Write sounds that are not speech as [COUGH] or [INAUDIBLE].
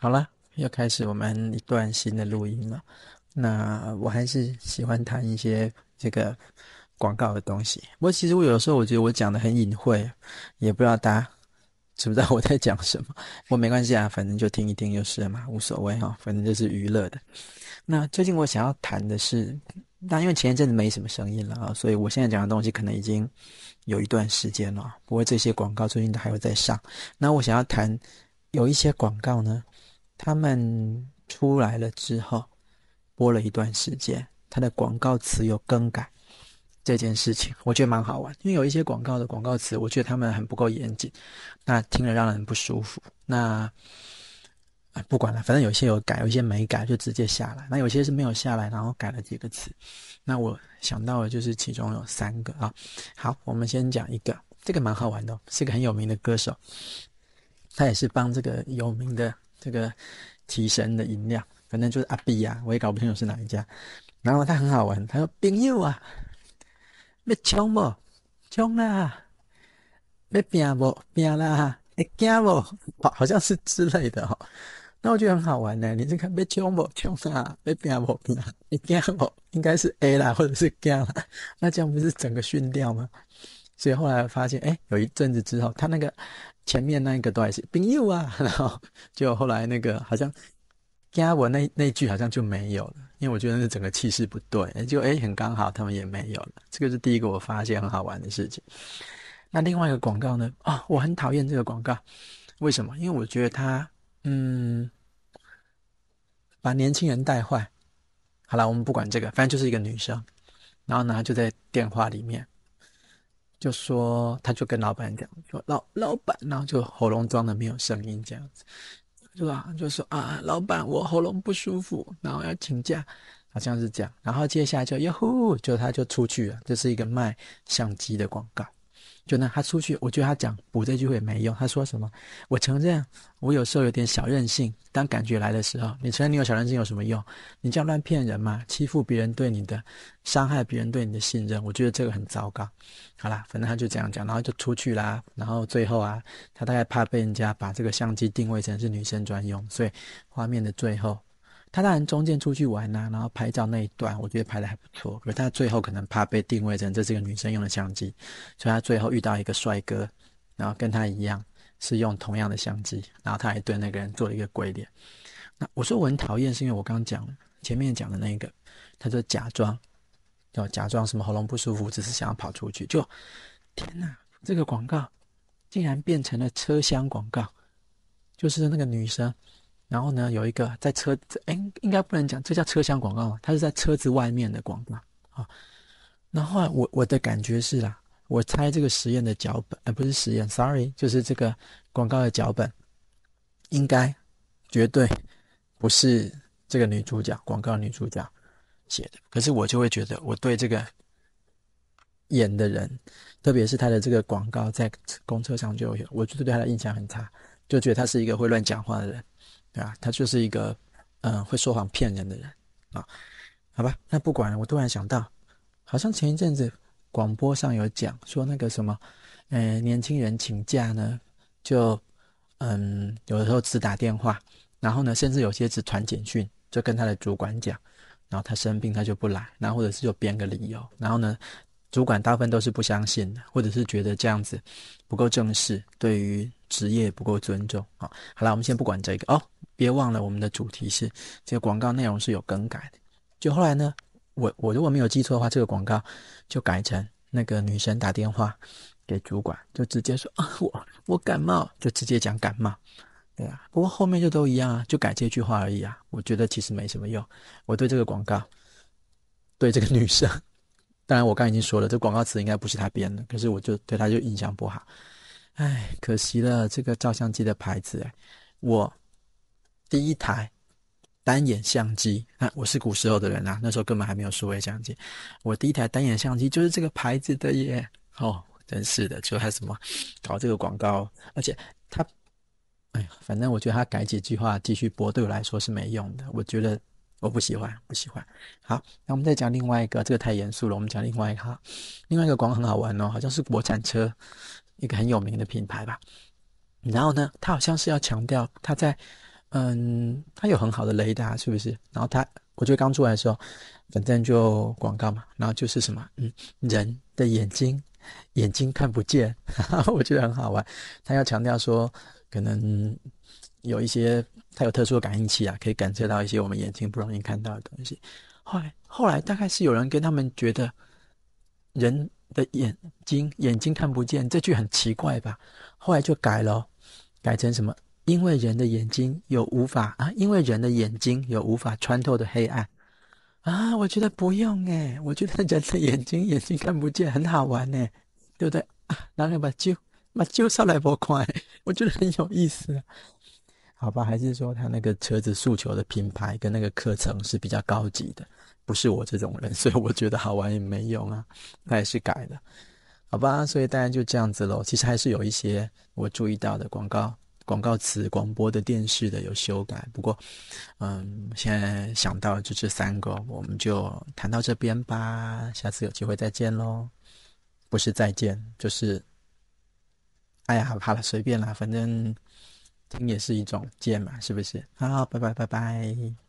好了，又开始我们一段新的录音了。那我还是喜欢谈一些这个广告的东西。不过其实我有时候我觉得我讲的很隐晦，也不知道大家知不知道我在讲什么。不过没关系啊，反正就听一听就是了嘛，无所谓哈，反正就是娱乐的。那最近我想要谈的是，那因为前一阵子没什么声音了啊，所以我现在讲的东西可能已经有一段时间了。不过这些广告最近都还会在上。那我想要谈有一些广告呢。他们出来了之后，播了一段时间，它的广告词有更改，这件事情我觉得蛮好玩，因为有一些广告的广告词，我觉得他们很不够严谨，那听了让人不舒服。那不管了，反正有些有改，有一些没改，就直接下来。那有些是没有下来，然后改了几个词。那我想到的就是其中有三个啊。好，我们先讲一个，这个蛮好玩的，是个很有名的歌手，他也是帮这个有名的。这个提神的饮料，反正就是阿 B 呀，我也搞不清楚是哪一家。然后他很好玩，他说：“朋友啊，要冲不？冲啦！要拼不？拼啦！会惊不？好，好像是之类的哈。那我觉得很好玩呢。你这看要冲不？冲啊！要拼不？拼！会惊不？应该是 A 啦，或者是惊啦。那这样不是整个训掉吗？所以后来发现，哎，有一阵子之后，他那个。前面那一个都还是朋友啊，然 [LAUGHS] 后就后来那个好像加我那那句好像就没有了，因为我觉得那整个气势不对，就哎很刚好他们也没有了。这个是第一个我发现很好玩的事情。那另外一个广告呢？啊，我很讨厌这个广告，为什么？因为我觉得他嗯把年轻人带坏。好了，我们不管这个，反正就是一个女生，然后呢就在电话里面。就说，他就跟老板讲，说老老板，然后就喉咙装的没有声音这样子，是吧？就说啊，老板，我喉咙不舒服，然后要请假，好像是这样。然后接下来就哟呼，就他就出去了，这是一个卖相机的广告。就那他出去，我觉得他讲补这句话也没用。他说什么？我承认我有时候有点小任性。当感觉来的时候，你承认你有小任性有什么用？你这样乱骗人嘛？欺负别人对你的伤害，别人对你的信任，我觉得这个很糟糕。好啦，反正他就这样讲，然后就出去啦。然后最后啊，他大概怕被人家把这个相机定位成是女生专用，所以画面的最后。他当然中间出去玩呐，然后拍照那一段，我觉得拍的还不错。可是他最后可能怕被定位成这是个女生用的相机，所以他最后遇到一个帅哥，然后跟他一样是用同样的相机，然后他还对那个人做了一个鬼脸。那我说我很讨厌，是因为我刚讲前面讲的那个，他就假装就假装什么喉咙不舒服，只是想要跑出去。就天哪，这个广告竟然变成了车厢广告，就是那个女生。然后呢，有一个在车子，哎，应该不能讲，这叫车厢广告？它是在车子外面的广告啊。然后我我的感觉是啦，我猜这个实验的脚本，呃，不是实验，sorry，就是这个广告的脚本，应该绝对不是这个女主角广告女主角写的。可是我就会觉得，我对这个演的人，特别是他的这个广告在公车上就有，我觉得对他的印象很差，就觉得他是一个会乱讲话的人。啊，他就是一个，嗯，会说谎骗人的人啊。好吧，那不管了。我突然想到，好像前一阵子广播上有讲说那个什么，呃，年轻人请假呢，就嗯，有的时候只打电话，然后呢，甚至有些只传简讯，就跟他的主管讲，然后他生病他就不来，然后或者是就编个理由，然后呢。主管大部分都是不相信的，或者是觉得这样子不够正式，对于职业不够尊重啊。好了，我们先不管这个哦，别忘了我们的主题是这个广告内容是有更改的。就后来呢，我我如果没有记错的话，这个广告就改成那个女生打电话给主管，就直接说啊，我我感冒，就直接讲感冒，对啊。不过后面就都一样啊，就改这句话而已啊。我觉得其实没什么用。我对这个广告，对这个女生。当然，我刚已经说了，这广告词应该不是他编的，可是我就对他就印象不好，唉，可惜了这个照相机的牌子，哎，我第一台单眼相机，啊，我是古时候的人啊，那时候根本还没有数位相机，我第一台单眼相机就是这个牌子的耶，哦，真是的，就他什么搞这个广告，而且他，哎呀，反正我觉得他改几句话继续播，对我来说是没用的，我觉得。我不喜欢，不喜欢。好，那我们再讲另外一个，这个太严肃了。我们讲另外一个，另外一个广告很好玩哦，好像是国产车，一个很有名的品牌吧。然后呢，它好像是要强调它在嗯，它有很好的雷达，是不是？然后它，我觉得刚出来的时候，反正就广告嘛，然后就是什么，嗯，人的眼睛，眼睛看不见，[LAUGHS] 我觉得很好玩。它要强调说，可能有一些，它有特殊的感应器啊，可以感测到一些我们眼睛不容易看到的东西。后来，后来大概是有人跟他们觉得，人的眼睛眼睛看不见这句很奇怪吧？后来就改了，改成什么？因为人的眼睛有无法啊，因为人的眼睛有无法穿透的黑暗啊，我觉得不用诶，我觉得人的眼睛眼睛看不见很好玩呢，对不对啊？然后把揪把揪上来不快，我觉得很有意思。好吧，还是说他那个车子诉求的品牌跟那个课程是比较高级的，不是我这种人，[LAUGHS] 所以我觉得好玩也没用啊，那也是改的，好吧？所以大家就这样子喽。其实还是有一些我注意到的广告。广告词、广播的、电视的有修改，不过，嗯，现在想到就这三个，我们就谈到这边吧。下次有机会再见喽，不是再见，就是，哎呀，好了，随便啦，反正听也是一种见嘛，是不是？好，拜拜，拜拜。